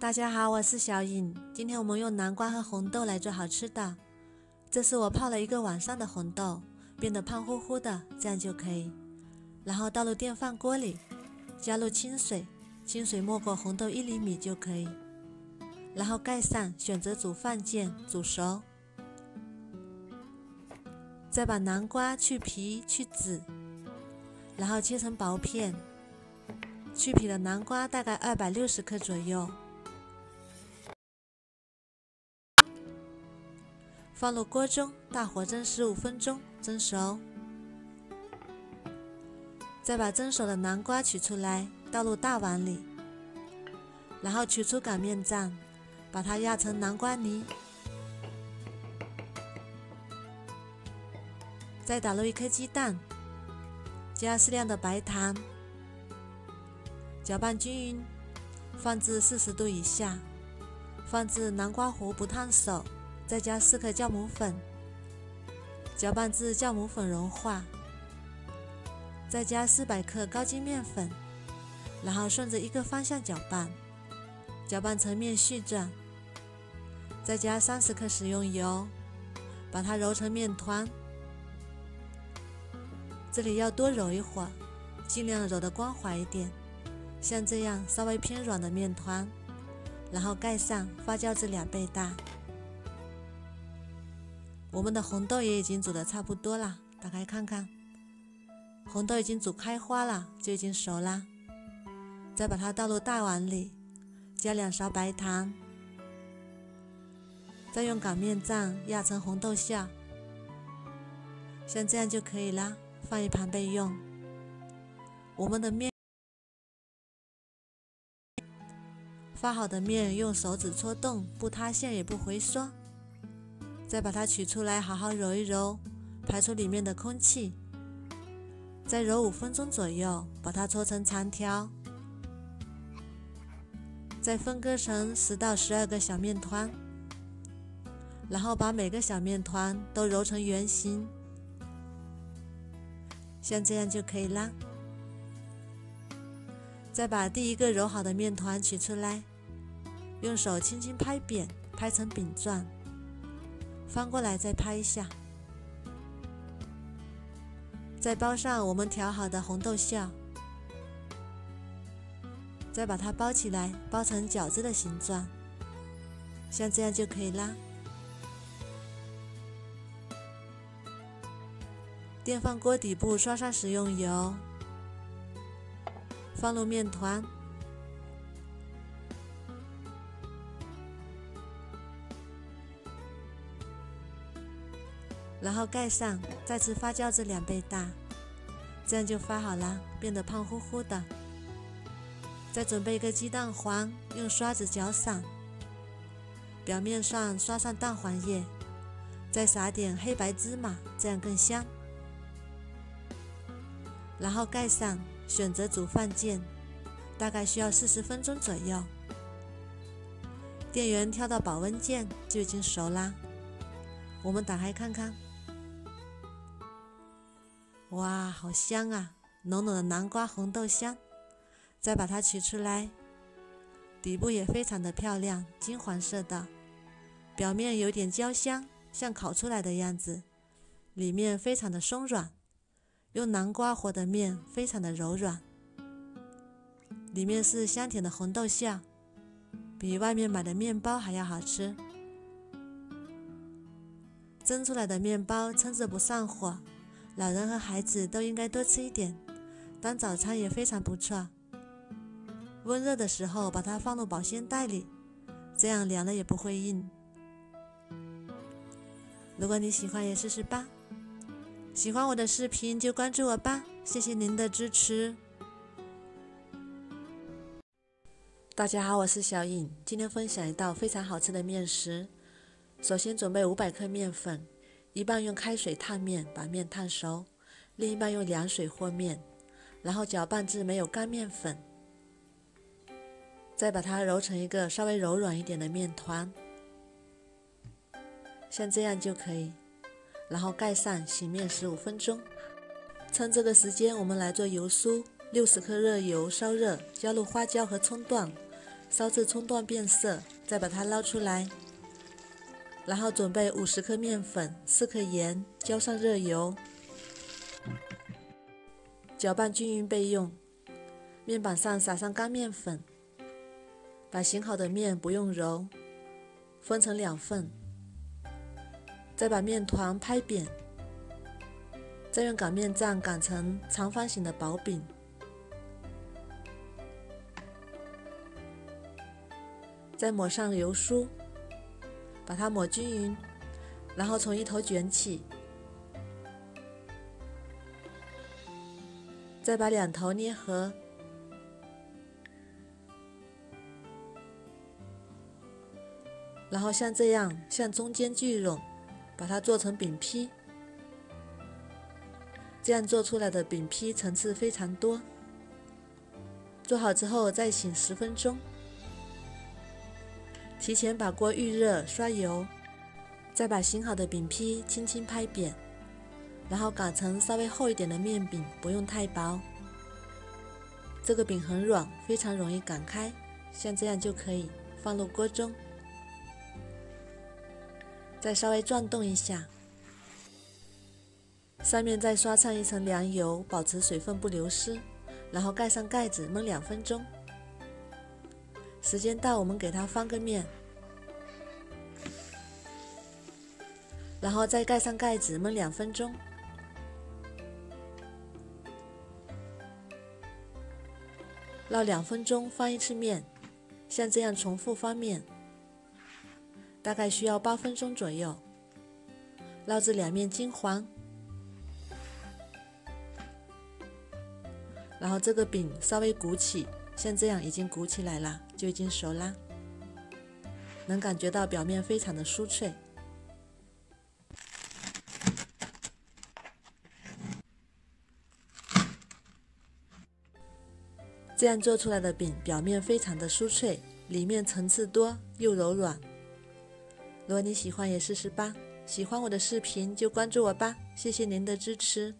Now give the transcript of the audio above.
大家好，我是小颖。今天我们用南瓜和红豆来做好吃的。这是我泡了一个晚上的红豆，变得胖乎乎的，这样就可以。然后倒入电饭锅里，加入清水，清水没过红豆一厘米就可以。然后盖上，选择煮饭键，煮熟。再把南瓜去皮去籽，然后切成薄片。去皮的南瓜大概二百六十克左右。放入锅中，大火蒸十五分钟，蒸熟。再把蒸熟的南瓜取出来，倒入大碗里，然后取出擀面杖，把它压成南瓜泥，再打入一颗鸡蛋，加适量的白糖，搅拌均匀，放置四十度以下，放置南瓜糊不烫手。再加四克酵母粉，搅拌至酵母粉融化，再加四百克高筋面粉，然后顺着一个方向搅拌，搅拌成面絮状。再加三十克食用油，把它揉成面团。这里要多揉一会儿，尽量揉得光滑一点，像这样稍微偏软的面团，然后盖上，发酵至两倍大。我们的红豆也已经煮的差不多了，打开看看，红豆已经煮开花了，就已经熟啦。再把它倒入大碗里，加两勺白糖，再用擀面杖压成红豆馅，像这样就可以啦，放一旁备用。我们的面发好的面，用手指搓动，不塌陷也不回缩。再把它取出来，好好揉一揉，排出里面的空气。再揉五分钟左右，把它搓成长条。再分割成十到十二个小面团，然后把每个小面团都揉成圆形，像这样就可以啦。再把第一个揉好的面团取出来，用手轻轻拍扁，拍成饼状。翻过来再拍一下，再包上我们调好的红豆馅，再把它包起来，包成饺子的形状，像这样就可以啦。电饭锅底部刷上食用油，放入面团。然后盖上，再次发酵至两倍大，这样就发好了，变得胖乎乎的。再准备一个鸡蛋黄，用刷子搅散，表面上刷上蛋黄液，再撒点黑白芝麻，这样更香。然后盖上，选择煮饭键，大概需要四十分钟左右。电源调到保温键，就已经熟啦。我们打开看看。哇，好香啊！浓浓的南瓜红豆香。再把它取出来，底部也非常的漂亮，金黄色的，表面有点焦香，像烤出来的样子，里面非常的松软，用南瓜和的面非常的柔软，里面是香甜的红豆馅，比外面买的面包还要好吃。蒸出来的面包撑着不上火。老人和孩子都应该多吃一点，当早餐也非常不错。温热的时候把它放入保鲜袋里，这样凉了也不会硬。如果你喜欢也试试吧。喜欢我的视频就关注我吧，谢谢您的支持。大家好，我是小颖，今天分享一道非常好吃的面食。首先准备五百克面粉。一半用开水烫面，把面烫熟；另一半用凉水和面，然后搅拌至没有干面粉，再把它揉成一个稍微柔软一点的面团，像这样就可以。然后盖上，醒面十五分钟。趁这个时间，我们来做油酥：六十克热油烧热，加入花椒和葱段，烧至葱段变色，再把它捞出来。然后准备五十克面粉、四克盐，浇上热油，搅拌均匀备用。面板上撒上干面粉，把醒好的面不用揉，分成两份，再把面团拍扁，再用擀面杖擀成长方形的薄饼，再抹上油酥。把它抹均匀，然后从一头卷起，再把两头捏合，然后像这样向中间聚拢，把它做成饼坯。这样做出来的饼坯层次非常多。做好之后再醒十分钟。提前把锅预热，刷油，再把醒好的饼坯轻轻拍扁，然后擀成稍微厚一点的面饼，不用太薄。这个饼很软，非常容易擀开，像这样就可以放入锅中，再稍微转动一下，上面再刷上一层凉油，保持水分不流失，然后盖上盖子焖两分钟。时间到，我们给它翻个面，然后再盖上盖子焖两分钟。烙两分钟翻一次面，像这样重复翻面，大概需要八分钟左右。烙至两面金黄，然后这个饼稍微鼓起。像这样已经鼓起来了，就已经熟啦。能感觉到表面非常的酥脆。这样做出来的饼表面非常的酥脆，里面层次多又柔软。如果你喜欢也试试吧。喜欢我的视频就关注我吧，谢谢您的支持。